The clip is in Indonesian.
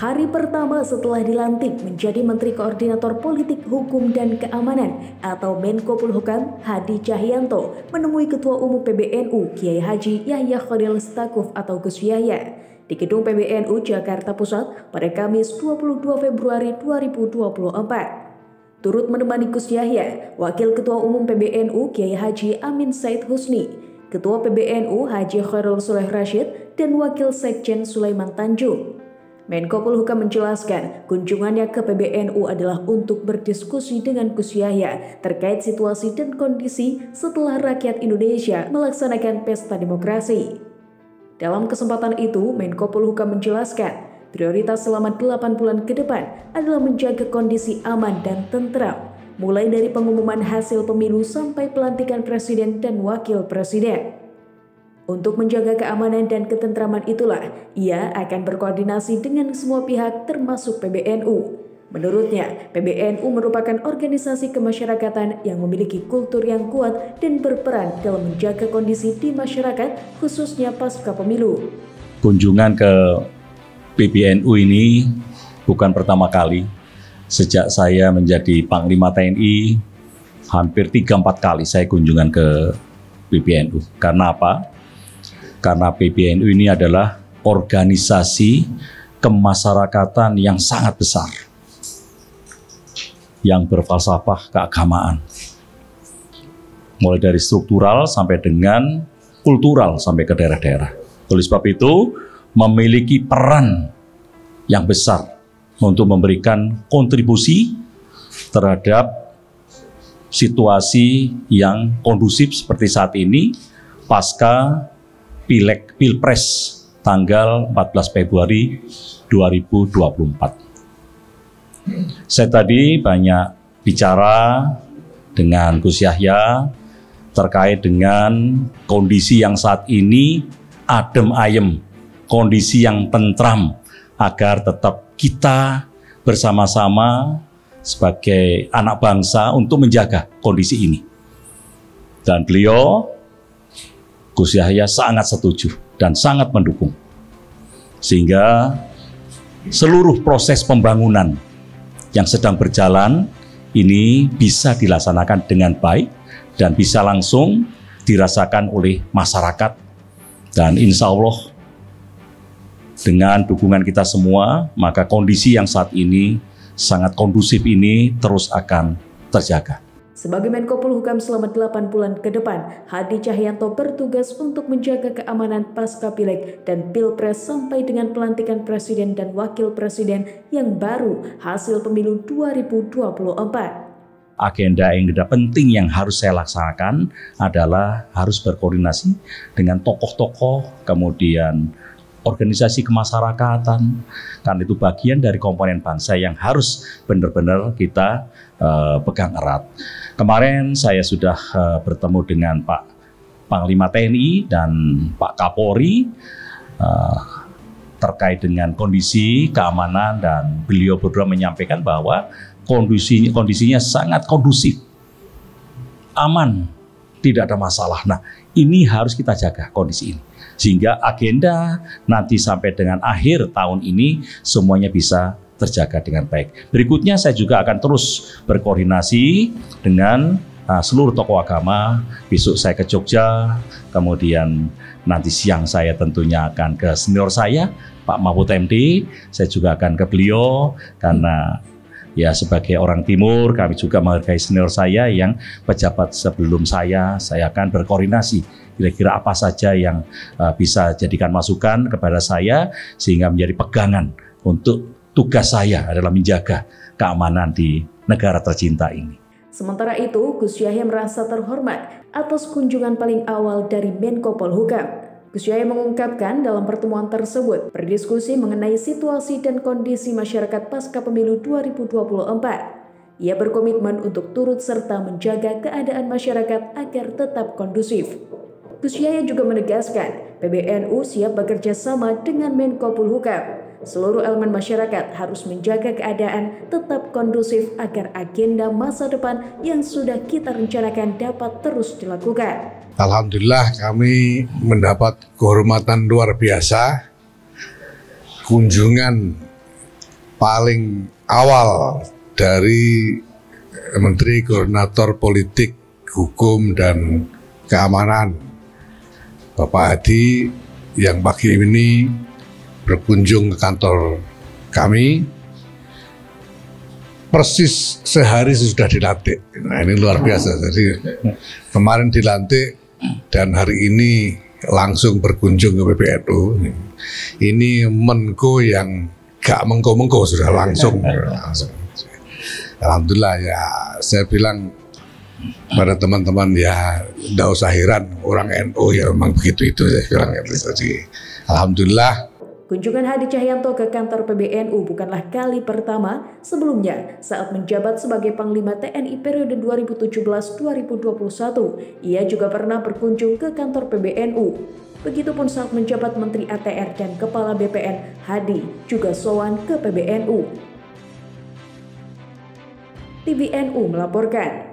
Hari pertama setelah dilantik menjadi Menteri Koordinator Politik Hukum dan Keamanan atau Menko Polhukam, Hadi Cahyanto menemui Ketua Umum PBNU Kiai Haji Yahya Khalil Stakuf atau Gus Yahya di Gedung PBNU Jakarta Pusat pada Kamis 22 Februari 2024. Turut menemani Gus Yahya, Wakil Ketua Umum PBNU Kiai Haji Amin Said Husni, Ketua PBNU Haji Khairul Suleh Rashid, dan Wakil Sekjen Sulaiman Tanjung. Menko Polhukam menjelaskan kunjungannya ke PBNU adalah untuk berdiskusi dengan Gus Yahya terkait situasi dan kondisi setelah rakyat Indonesia melaksanakan pesta demokrasi. Dalam kesempatan itu, Menko Polhukam menjelaskan prioritas selama 8 bulan ke depan adalah menjaga kondisi aman dan tentram, mulai dari pengumuman hasil pemilu sampai pelantikan presiden dan wakil presiden. Untuk menjaga keamanan dan ketentraman itulah, ia akan berkoordinasi dengan semua pihak termasuk PBNU. Menurutnya, PBNU merupakan organisasi kemasyarakatan yang memiliki kultur yang kuat dan berperan dalam menjaga kondisi di masyarakat, khususnya pasca pemilu. Kunjungan ke PBNU ini bukan pertama kali. Sejak saya menjadi Panglima TNI, hampir 3-4 kali saya kunjungan ke PBNU. Karena apa? Karena PBNU ini adalah organisasi kemasyarakatan yang sangat besar yang berfalsafah keagamaan mulai dari struktural sampai dengan kultural sampai ke daerah-daerah. Oleh sebab itu memiliki peran yang besar untuk memberikan kontribusi terhadap situasi yang kondusif seperti saat ini pasca Pileg Pilpres tanggal 14 Februari 2024. Saya tadi banyak bicara dengan Gus Yahya terkait dengan kondisi yang saat ini adem ayem, kondisi yang tentram agar tetap kita bersama-sama sebagai anak bangsa untuk menjaga kondisi ini. Dan beliau Gus Yahya sangat setuju dan sangat mendukung. Sehingga seluruh proses pembangunan yang sedang berjalan ini bisa dilaksanakan dengan baik dan bisa langsung dirasakan oleh masyarakat. Dan insya Allah dengan dukungan kita semua, maka kondisi yang saat ini sangat kondusif ini terus akan terjaga. Sebagai Menko Polhukam selama 8 bulan ke depan, Hadi Cahyanto bertugas untuk menjaga keamanan pasca pileg dan pilpres sampai dengan pelantikan presiden dan wakil presiden yang baru hasil pemilu 2024 agenda yang tidak penting yang harus saya laksanakan adalah harus berkoordinasi dengan tokoh-tokoh, kemudian organisasi kemasyarakatan, kan itu bagian dari komponen bangsa yang harus benar-benar kita uh, pegang erat. Kemarin saya sudah uh, bertemu dengan Pak Panglima TNI dan Pak Kapolri uh, terkait dengan kondisi keamanan dan beliau berdua menyampaikan bahwa kondisi kondisinya sangat kondusif, aman, tidak ada masalah. Nah, ini harus kita jaga kondisi ini sehingga agenda nanti sampai dengan akhir tahun ini semuanya bisa terjaga dengan baik. Berikutnya saya juga akan terus berkoordinasi dengan uh, seluruh tokoh agama. Besok saya ke Jogja, kemudian nanti siang saya tentunya akan ke senior saya, Pak Mahfud MD. Saya juga akan ke beliau karena ya sebagai orang timur kami juga menghargai senior saya yang pejabat sebelum saya saya akan berkoordinasi kira-kira apa saja yang uh, bisa jadikan masukan kepada saya sehingga menjadi pegangan untuk tugas saya adalah menjaga keamanan di negara tercinta ini. Sementara itu, Gus Yahya merasa terhormat atas kunjungan paling awal dari Menko Polhukam Gus Yahya mengungkapkan dalam pertemuan tersebut berdiskusi mengenai situasi dan kondisi masyarakat pasca pemilu 2024. Ia berkomitmen untuk turut serta menjaga keadaan masyarakat agar tetap kondusif. Gus Yahya juga menegaskan PBNU siap bekerja sama dengan Menko Polhukam Seluruh elemen masyarakat harus menjaga keadaan tetap kondusif agar agenda masa depan yang sudah kita rencanakan dapat terus dilakukan. Alhamdulillah kami mendapat kehormatan luar biasa kunjungan paling awal dari Menteri Koordinator Politik, Hukum, dan Keamanan, Bapak Hadi, yang pagi ini berkunjung ke kantor kami persis sehari sudah dilantik. Nah ini luar biasa. Jadi kemarin dilantik dan hari ini langsung berkunjung ke PBNU. Ini Menko yang gak mengko-mengko sudah langsung. langsung. Alhamdulillah ya saya bilang pada teman-teman ya tidak usah heran orang NU ya memang begitu itu saya bilang itu. Jadi Alhamdulillah Kunjungan Hadi Cahyanto ke kantor PBNU bukanlah kali pertama. Sebelumnya, saat menjabat sebagai Panglima TNI periode 2017-2021, ia juga pernah berkunjung ke kantor PBNU. Begitupun saat menjabat Menteri ATR dan Kepala BPN, Hadi juga sowan ke PBNU. TVNU melaporkan.